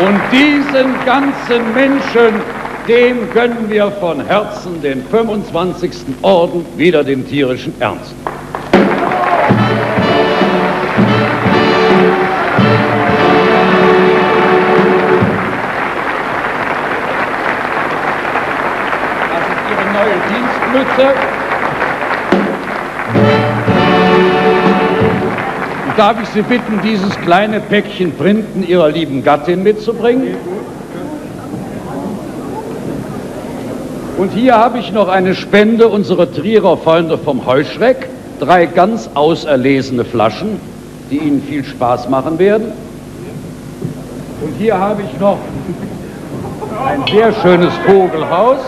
Und diesen ganzen Menschen, dem gönnen wir von Herzen den 25. Orden wieder den tierischen Ernst. Das ist Ihre neue Dienstmütze. Darf ich Sie bitten, dieses kleine Päckchen Printen Ihrer lieben Gattin mitzubringen? Und hier habe ich noch eine Spende unserer Trierer Freunde vom Heuschreck. Drei ganz auserlesene Flaschen, die Ihnen viel Spaß machen werden. Und hier habe ich noch ein sehr schönes Vogelhaus.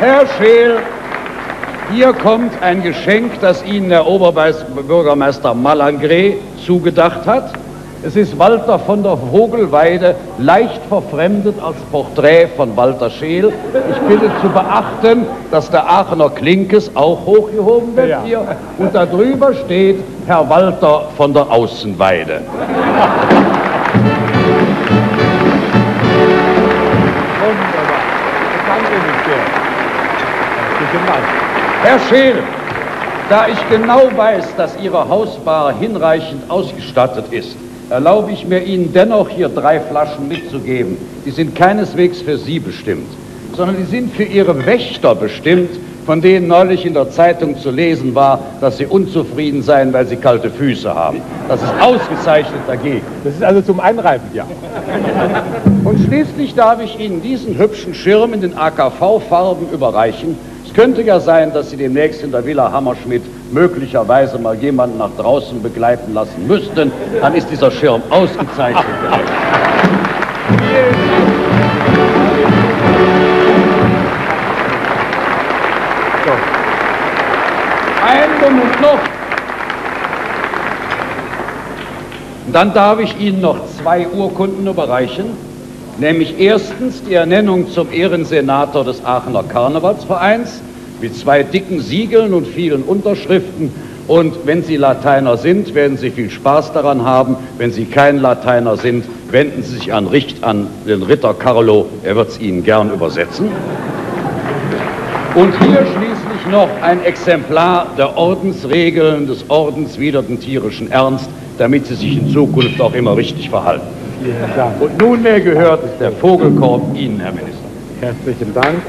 Herr Scheel, hier kommt ein Geschenk, das Ihnen der Oberbürgermeister Malangre zugedacht hat. Es ist Walter von der Vogelweide, leicht verfremdet als Porträt von Walter Scheel. Ich bitte zu beachten, dass der Aachener Klinkes auch hochgehoben wird Ja. hier. Und darüber steht Herr Walter von der Außenweide. Wunderbar. Danke Ihnen Dank. Herr Scheel, da ich genau weiß, dass Ihre Hausbar hinreichend ausgestattet ist, erlaube ich mir Ihnen dennoch hier drei Flaschen mitzugeben. Die sind keineswegs für Sie bestimmt, sondern die sind für Ihre Wächter bestimmt, von denen neulich in der Zeitung zu lesen war, dass sie unzufrieden seien, weil sie kalte Füße haben. Das ist ausgezeichnet dagegen. Das ist also zum Einreiben, ja. Und schließlich darf ich Ihnen diesen hübschen Schirm in den AKV-Farben überreichen. Es könnte ja sein, dass Sie demnächst in der Villa Hammerschmidt möglicherweise mal jemanden nach draußen begleiten lassen müssten. Dann ist dieser Schirm ausgezeichnet. Ein Moment noch. Dann darf ich Ihnen noch zwei Urkunden überreichen, nämlich erstens die Ernennung zum Ehrensenator des Aachener Karnevalsvereins mit zwei dicken Siegeln und vielen Unterschriften. Und wenn Sie Lateiner sind, werden Sie viel Spaß daran haben. Wenn Sie kein Lateiner sind, wenden Sie sich an Richt an den Ritter Carlo. Er wird es Ihnen gern übersetzen. Und hier schließlich noch ein Exemplar der Ordensregeln des Ordens wider den tierischen Ernst, damit Sie sich in Zukunft auch immer richtig verhalten. Ja. Und nunmehr gehört der Vogelkorb Ihnen, Herr Minister. Herzlichen Dank.